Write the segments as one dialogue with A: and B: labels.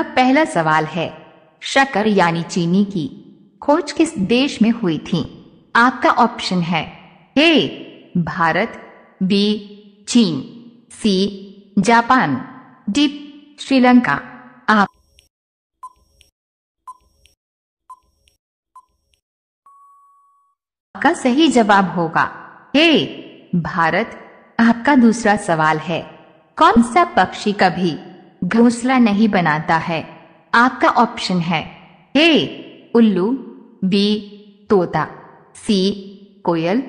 A: का पहला सवाल है शकर यानी चीनी की खोज किस देश में हुई थी आपका ऑप्शन है ए भारत बी चीन सी जापान डी श्रीलंका आप आपका सही जवाब होगा हे भारत आपका दूसरा सवाल है कौन सा पक्षी कभी घोंसला नहीं बनाता है आपका ऑप्शन है ए उल्लू बी तोता सी कोयल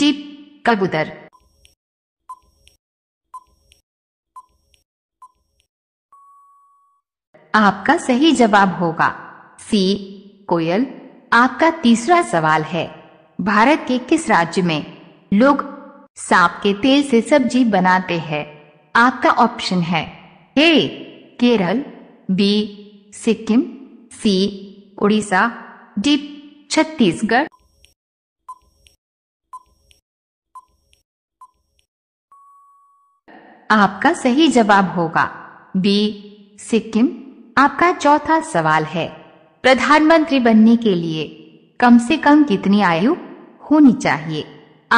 A: डी कबूतर आपका सही जवाब होगा सी कोयल आपका तीसरा सवाल है भारत के किस राज्य में लोग सांप के तेल से सब्जी बनाते हैं आपका ऑप्शन है A Kerala B Sikkim C Orissa D Chhattisgarh आपका सही जवाब होगा बी सिक्किम आपका चौथा सवाल है प्रधानमंत्री बनने के लिए कम से कम कितनी आयु होनी चाहिए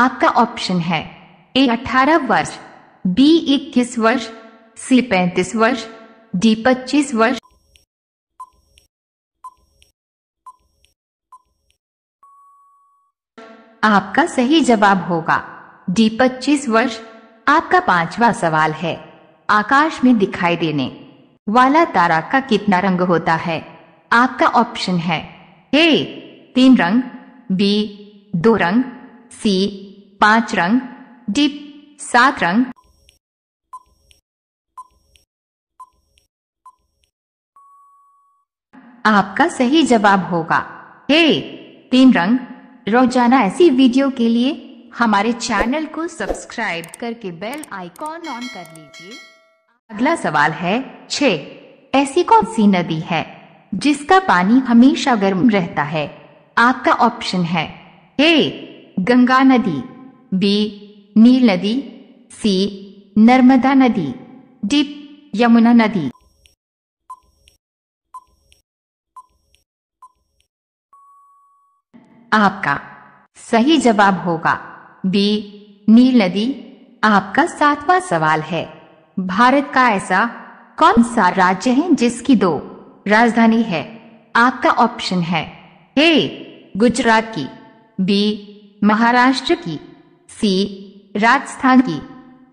A: आपका ऑप्शन है ए 18 वर्ष बी 21 वर्ष सी पैंतीस वर्ष डी पच्चीस वर्ष आपका सही जवाब होगा डी पच्चीस वर्ष आपका पांचवा सवाल है आकाश में दिखाई देने वाला तारा का कितना रंग होता है आपका ऑप्शन है ए तीन रंग बी दो रंग सी पांच रंग डी सात रंग आपका सही जवाब होगा हे तीन रंग रोजाना ऐसी वीडियो के लिए हमारे चैनल को सब्सक्राइब करके बेल आइकॉन ऑन कर लीजिए अगला सवाल है छ ऐसी कौन सी नदी है जिसका पानी हमेशा गर्म रहता है आपका ऑप्शन है ए गंगा नदी बी नील नदी सी नर्मदा नदी डी यमुना नदी आपका सही जवाब होगा बी नील नदी आपका सातवां सवाल है भारत का ऐसा कौन सा राज्य है जिसकी दो राजधानी है आपका ऑप्शन है ए गुजरात की बी महाराष्ट्र की सी राजस्थान की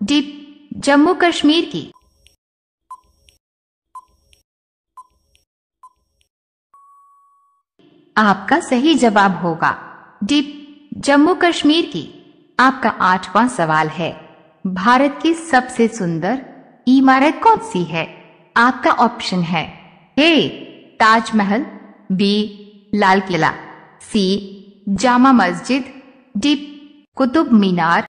A: डी जम्मू कश्मीर की आपका सही जवाब होगा डी जम्मू कश्मीर की आपका आठवां सवाल है भारत की सबसे सुंदर इमारत कौन सी है आपका ऑप्शन है A Taj Mahal B Lal Qila C Jama Masjid D Qutub Minar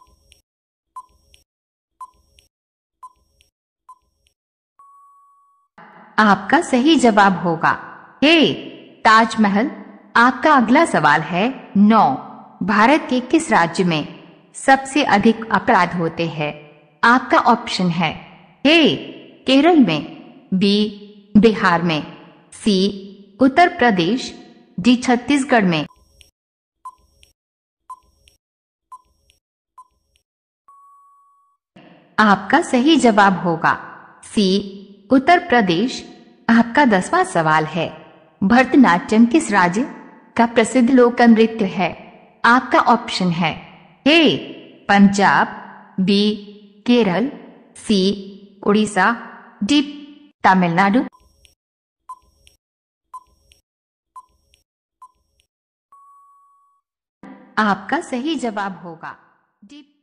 A: आपका सही जवाब होगा ए ताजमहल आपका अगला सवाल है नौ भारत के किस राज्य में सबसे अधिक अपराध होते हैं आपका ऑप्शन है ए केरल में बी बिहार में सी उत्तर प्रदेश डी छत्तीसगढ़ में आपका सही जवाब होगा सी उत्तर प्रदेश आपका दसवां सवाल है भरतनाट्यम किस राज्य का प्रसिद्ध लोक नृत्य है आपका ऑप्शन है A Punjab B Kerala C Orissa D Tamil Nadu आपका सही जवाब होगा डी